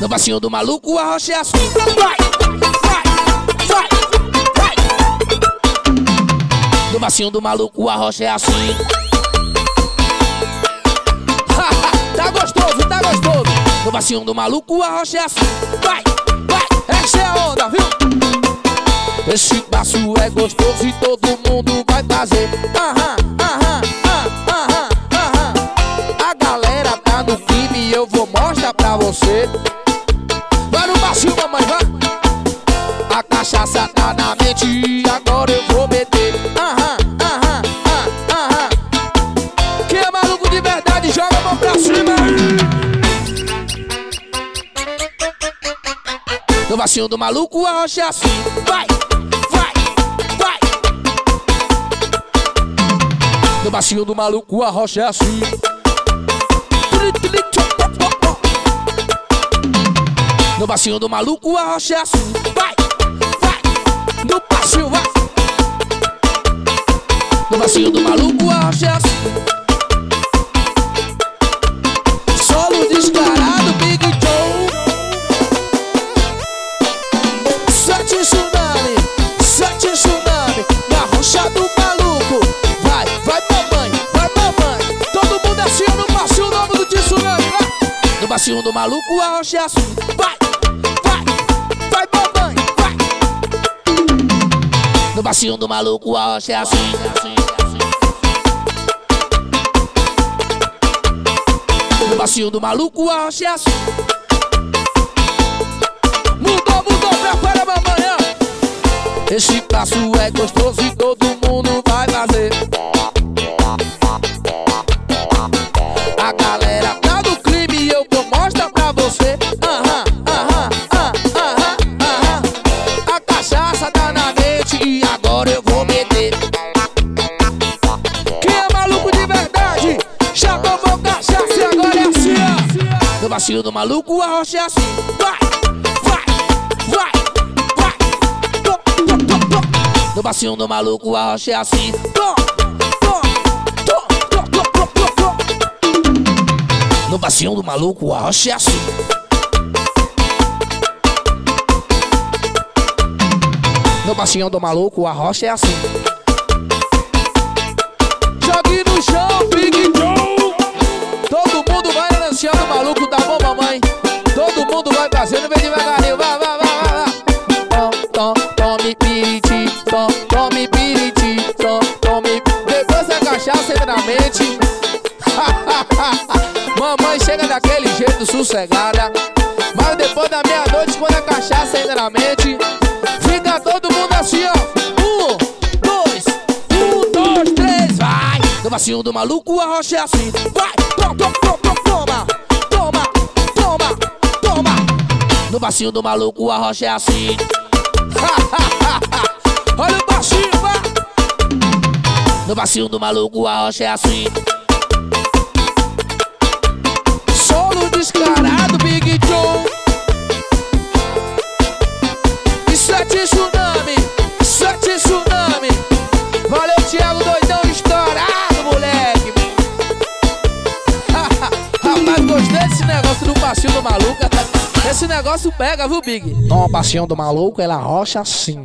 No passinho do maluco, a rocha é assim. Vai, vai, vai, vai. No passinho do maluco, a rocha é assim. tá gostoso, tá gostoso. No passinho do maluco, a rocha é assim. Vai, vai, essa é a onda, viu? Esse passo é gostoso e todo mundo você. Vai no passinho, mamãe, vai. A cachaça tá na mente agora eu vou meter. Aham, aham, aham, aham. Quem é maluco de verdade, joga a mão pra cima. No passinho do maluco, a rocha é assim. Vai, vai, vai. No passinho do maluco, a rocha é assim. No passinho do maluco, a rocha é assim. Vai, vai. No passinho, vai. No passinho do maluco, a rocha é assim. Solo descarado, Big Joe. Sete tsunami, sete tsunami. Na rocha do maluco. Vai, vai mamãe, vai mamãe. Todo mundo assim, eu não passinho o nome do tsunami, vai. No passinho do maluco, a rocha é assim. Vai, No passinho do maluco, a rocha é assim. No passinho do maluco, a rocha é assim. Mudou, mudou, prepara mamãe, ó. Esse passo é gostoso e todo vacilo do maluco, a rocha é assim. Vai, vai, vai, vai. Tom, tom, tom, tom. No vacilo do maluco, a rocha é assim. Tom, tom, tom, tom, tom, tom, tom, tom. No passinho do maluco, a rocha é assim. No passinho do maluco, a rocha é assim. Jogue no chão, mundo vai lançando o maluco, tá bom, mamãe? Todo mundo vai fazendo, vem devagarinho, vai, vai, vai, vai, vai. Tom, tom, tome piriti, tom, tome piriti, tom, tome. Depois a cachaça entra na mente. Mamãe chega daquele jeito sossegada. Mas depois da meia-noite, quando a cachaça entra na mente, fica todo mundo assim, ó. Um, dois, um, dois, três, vai! No passinho do maluco, a rocha é assim. Vai! Toma, toma, toma! Toma, No passinho do maluco, a rocha é assim. Olha o baixinho, vai! No passinho do maluco, a rocha é assim. Solo descarado, Big Joe. E sete tsunami, sete tsunami. Valeu, Thiago Doidão estourado, moleque. Rapaz, gostei desse negócio do passinho do maluco. Esse negócio pega, viu, Big? Toma passinho do maluco, ela rocha assim.